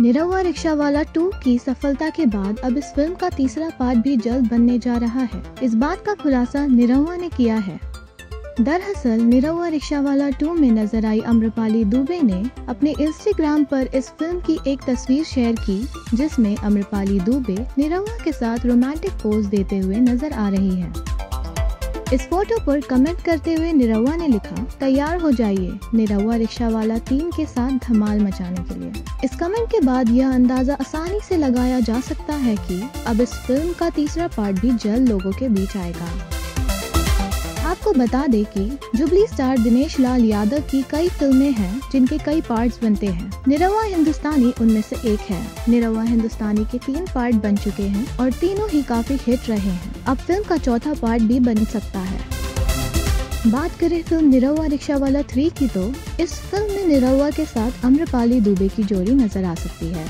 Nirahua rickshaw वाला to की सफलता के बाद अब इस फ़िल्म का तीसरा पार्ट भी जल्द बनने जा रहा है। इस बात का खुलासा निरहुआ ने किया है। दरअसल, निरहुआ रिक्शा वाला टू में नज़र आई अम्रपाली दुबे ने अपने इंस्टाग्राम पर इस फ़िल्म की एक तस्वीर शेयर की, जिसमें अम्रपाली दुबे निरहुआ के साथ रोमांटिक पोज देते हुए नज़र आ रही है। इस फ़ोटो पर कमेंट करते हुए निरहुआ ने लिखा, तैयार हो जाइए, निरहुआ रिक्शा वाला टीम के साथ धमाल मचाने के लिए. इस कमेंट के बाद यह अंदाज़ा आसानी से लगाया जा सकता है कि अब इस फ़िल्म का तीसरा पार्ट भी जल्द लोगों के बीच आएगा। आपको बता दें कि जुबली स्टार दिनेश लाल यादव की कई फ़िल्में हैं, जिनके कई पार्ट्स बनते हैं। निरवा हिंदुस्तानी उनमें से एक है। निरवा हिंदुस्तानी के तीन पार्ट बन चुके हैं और तीनों ही काफ़ी हिट रहे हैं। अब फ़िल्म का चौथा पार्ट भी बन सकता है। बात करें फ़िल्म निरहुआ रिक्शा वाला थ्री की तो इस फ़िल्म में निरहुआ के साथ अम्रपाली दुबे की जोड़ी नज़र आ सकती है।